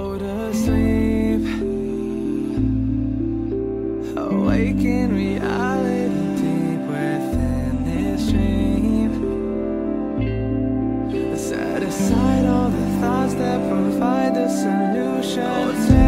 go to sleep. Awaken reality deep within this dream. Set aside all the thoughts that provide the solution